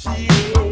She